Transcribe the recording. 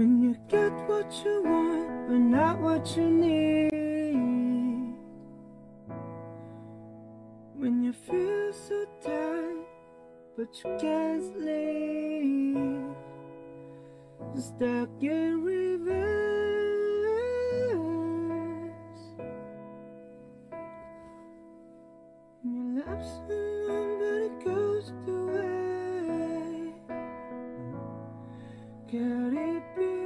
When you get what you want, but not what you need. When you feel so tight, but you can't sleep. Stuck in reverse. And you love Could it be?